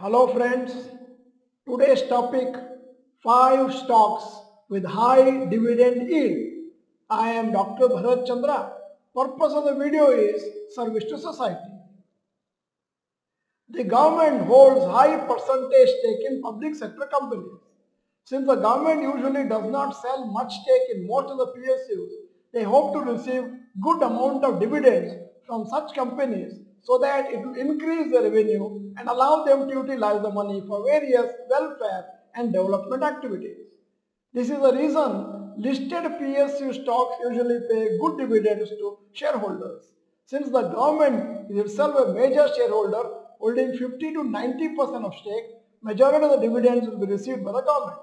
Hello friends, today's topic 5 stocks with high dividend yield. I am Dr. Bharath Chandra. Purpose of the video is service to society. The government holds high percentage stake in public sector companies. Since the government usually does not sell much stake in most of the PSUs, they hope to receive good amount of dividends from such companies so that it will increase the revenue and allow them to utilize the money for various welfare and development activities. This is the reason listed PSU stocks usually pay good dividends to shareholders. Since the government is itself a major shareholder holding 50 to 90% of stake, majority of the dividends will be received by the government.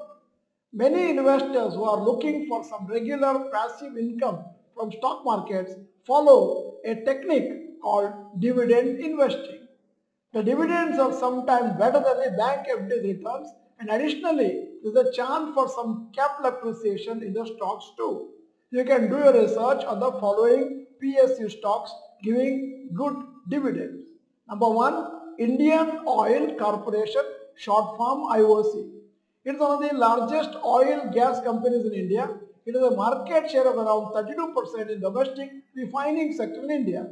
Many investors who are looking for some regular passive income from stock markets follow a technique called dividend investing. The dividends are sometimes better than the bank FD returns and additionally there is a chance for some capital appreciation in the stocks too. You can do your research on the following PSU stocks giving good dividends. Number one, Indian Oil Corporation, short form IOC. It is one of the largest oil gas companies in India. It has a market share of around 32% in domestic refining sector in India.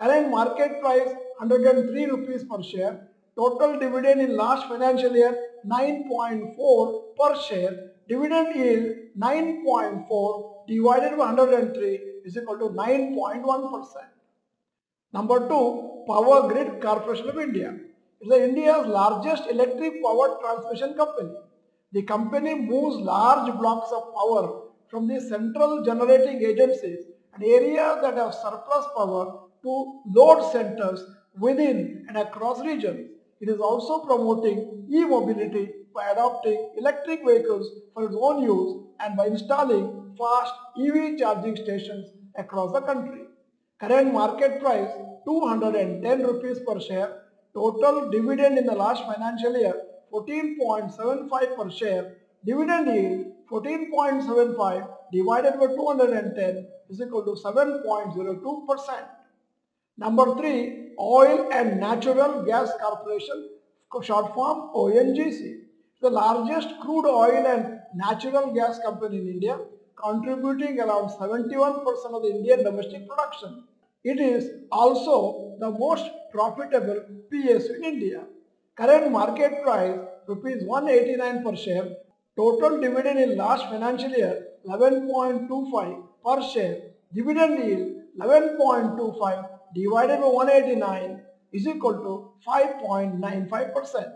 Current market price 103 rupees per share. Total dividend in last financial year 9.4 per share. Dividend yield 9.4 divided by 103 is equal to 9.1%. Number two, Power Grid Corporation of India. It is India's largest electric power transmission company. The company moves large blocks of power from the central generating agencies and areas that have surplus power to load centers within and across regions. It is also promoting e-mobility by adopting electric vehicles for its own use and by installing fast EV charging stations across the country. Current market price 210 rupees per share. Total dividend in the last financial year 14.75 per share. Dividend yield 14.75 divided by 210 is equal to 7.02 percent. Number 3, Oil and Natural Gas Corporation, short form ONGC. The largest crude oil and natural gas company in India, contributing around 71% of the Indian domestic production. It is also the most profitable PSU in India. Current market price rupees 189 per share. Total dividend in last financial year 11.25 per share. Dividend yield 11.25 divided by 189 is equal to 5.95%.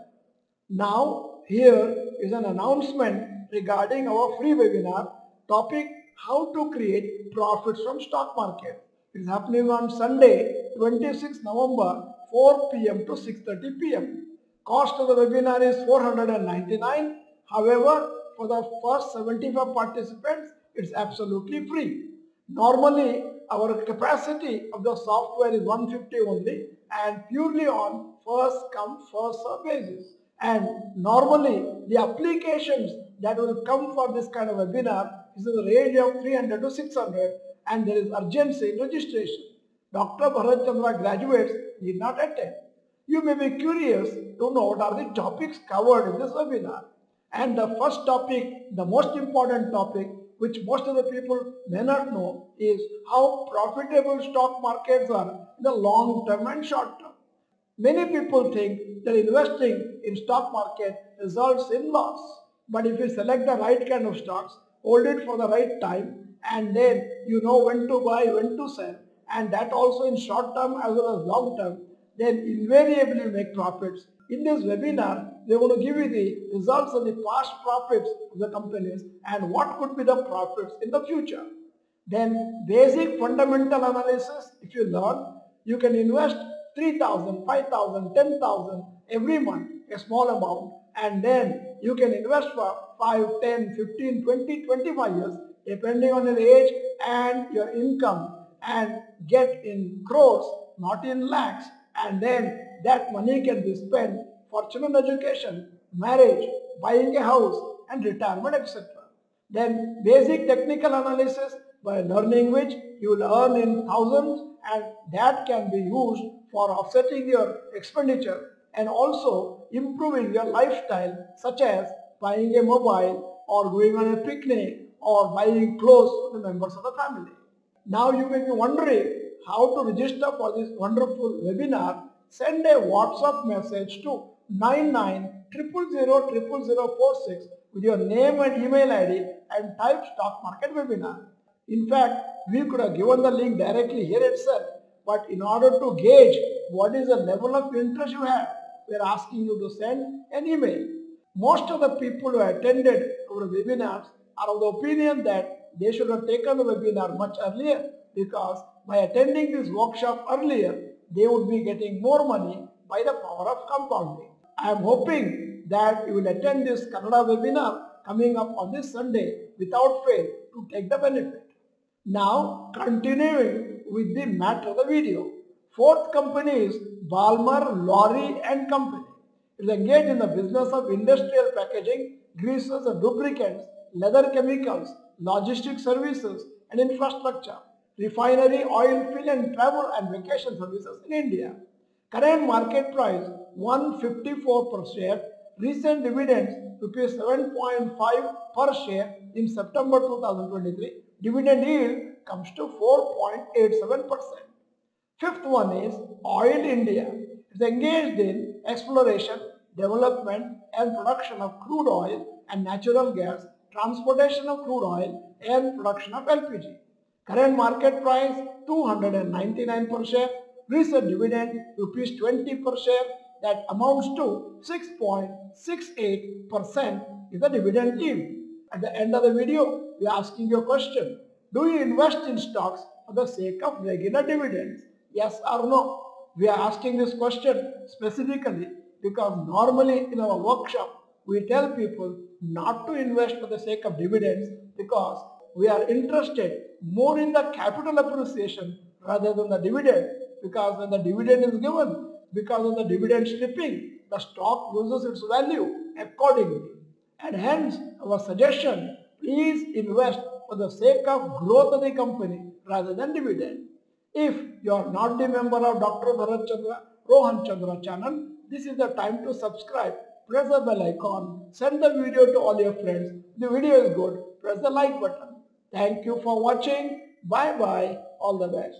Now here is an announcement regarding our free webinar topic how to create profits from stock market. It is happening on Sunday 26 November 4 pm to 6.30 pm. Cost of the webinar is 499. However, for the first 75 participants, it's absolutely free. Normally, our capacity of the software is 150 only and purely on first come first serve basis. And normally the applications that will come for this kind of webinar is in the range of 300 to 600 and there is urgency in registration. Dr. Bharath Chandra graduates need not attend. You may be curious to know what are the topics covered in this webinar. And the first topic, the most important topic which most of the people may not know is how profitable stock markets are in the long term and short term. Many people think that investing in stock market results in loss. But if you select the right kind of stocks, hold it for the right time and then you know when to buy, when to sell and that also in short term as well as long term, then invariably you make profits in this webinar, we are going to give you the results of the past profits of the companies and what could be the profits in the future. Then basic fundamental analysis, if you learn, you can invest 3000, 5000, 10,000 every month, a small amount and then you can invest for 5, 10, 15, 20, 25 years depending on your age and your income and get in crores, not in lakhs and then that money can be spent for children education, marriage, buying a house and retirement etc. Then basic technical analysis by learning which you will earn in thousands and that can be used for offsetting your expenditure and also improving your lifestyle such as buying a mobile or going on a picnic or buying clothes for the members of the family. Now you may be wondering how to register for this wonderful webinar. Send a WhatsApp message to 99000046 with your name and email ID and type stock market webinar. In fact, we could have given the link directly here itself, but in order to gauge what is the level of interest you have, we are asking you to send an email. Most of the people who attended our webinars are of the opinion that they should have taken the webinar much earlier because by attending this workshop earlier, they would be getting more money by the power of compounding. I am hoping that you will attend this Kannada webinar coming up on this Sunday without fail to take the benefit. Now continuing with the matter of the video. Fourth company is Balmer Lawrie and Company. It is engaged in the business of industrial packaging, greases and lubricants, leather chemicals, logistic services and infrastructure, refinery, oil fill and travel and vacation services in India. Current market price 154 per share, recent dividends rupees 7.5 per share in September 2023 dividend yield comes to 4.87%. Fifth one is Oil India. It is engaged in exploration, development and production of crude oil and natural gas, transportation of crude oil and production of LPG. Current market price 299 per share, recent dividend rupees 20 per share that amounts to 6.68% is the dividend yield. At the end of the video, we are asking you a question. Do you invest in stocks for the sake of regular dividends? Yes or no? We are asking this question specifically because normally in our workshop, we tell people not to invest for the sake of dividends because we are interested more in the capital appreciation rather than the dividend because when the dividend is given, because of the dividend stripping, the stock loses its value accordingly. And hence, our suggestion, please invest for the sake of growth of the company rather than dividend. If you are not the member of Dr. Bharath Chandra, Rohan Chandra channel, this is the time to subscribe. Press the bell icon, send the video to all your friends. The video is good, press the like button. Thank you for watching. Bye bye. All the best.